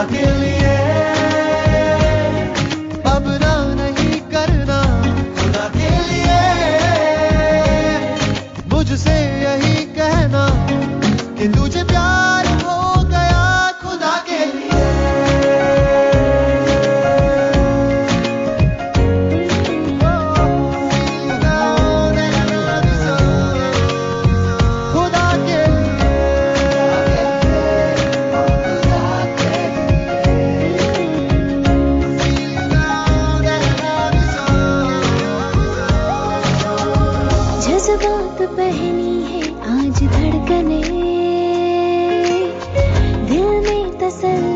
aquele जज्बात पहनी है आज धड़कने। दिल में तसल